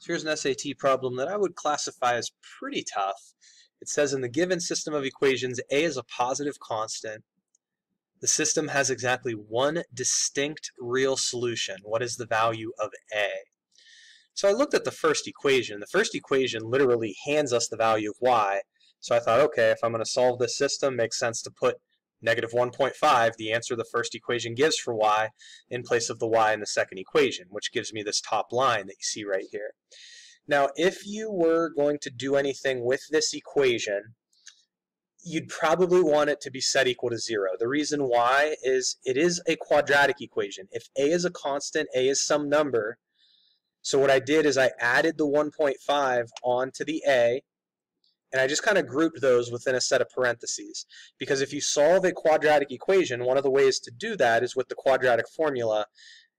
So here's an SAT problem that I would classify as pretty tough. It says in the given system of equations, A is a positive constant. The system has exactly one distinct real solution. What is the value of A? So I looked at the first equation. The first equation literally hands us the value of y. So I thought, okay, if I'm going to solve this system, makes sense to put negative 1.5, the answer the first equation gives for y, in place of the y in the second equation, which gives me this top line that you see right here. Now, if you were going to do anything with this equation, you'd probably want it to be set equal to 0. The reason why is it is a quadratic equation. If a is a constant, a is some number, so what I did is I added the 1.5 onto the a, and I just kind of grouped those within a set of parentheses. Because if you solve a quadratic equation, one of the ways to do that is with the quadratic formula.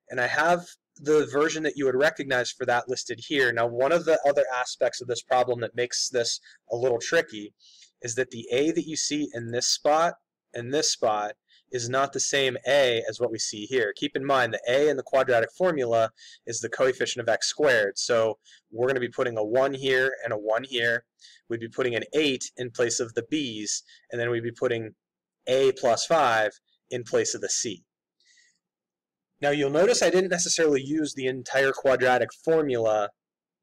And I have the version that you would recognize for that listed here. Now, one of the other aspects of this problem that makes this a little tricky is that the a that you see in this spot and this spot is not the same a as what we see here. Keep in mind the a in the quadratic formula is the coefficient of x squared. So we're going to be putting a 1 here and a 1 here. We'd be putting an 8 in place of the b's, and then we'd be putting a plus 5 in place of the c. Now you'll notice I didn't necessarily use the entire quadratic formula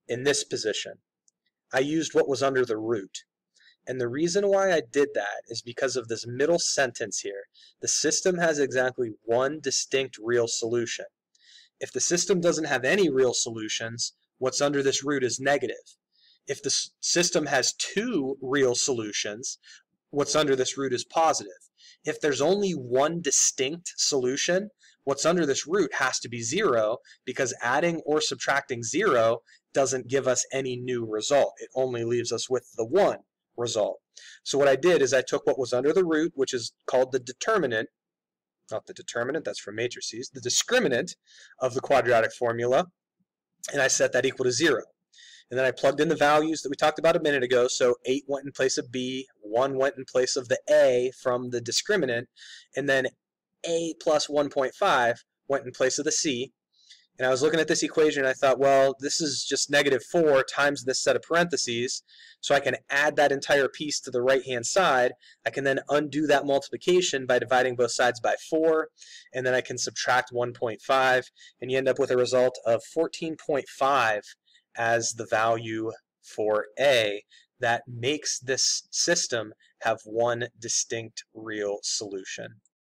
in this position. I used what was under the root. And the reason why I did that is because of this middle sentence here. The system has exactly one distinct real solution. If the system doesn't have any real solutions, what's under this root is negative. If the system has two real solutions, what's under this root is positive. If there's only one distinct solution, what's under this root has to be zero because adding or subtracting zero doesn't give us any new result. It only leaves us with the one result. So what I did is I took what was under the root, which is called the determinant, not the determinant, that's for matrices, the discriminant of the quadratic formula, and I set that equal to 0. And then I plugged in the values that we talked about a minute ago. So 8 went in place of B, 1 went in place of the A from the discriminant, and then A plus 1.5 went in place of the C. And I was looking at this equation and I thought, well, this is just negative 4 times this set of parentheses. So I can add that entire piece to the right-hand side. I can then undo that multiplication by dividing both sides by 4. And then I can subtract 1.5. And you end up with a result of 14.5 as the value for A that makes this system have one distinct real solution.